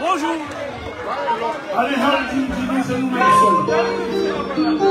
Bonjour. Allez, Hardy, dis-nous, c'est é nous,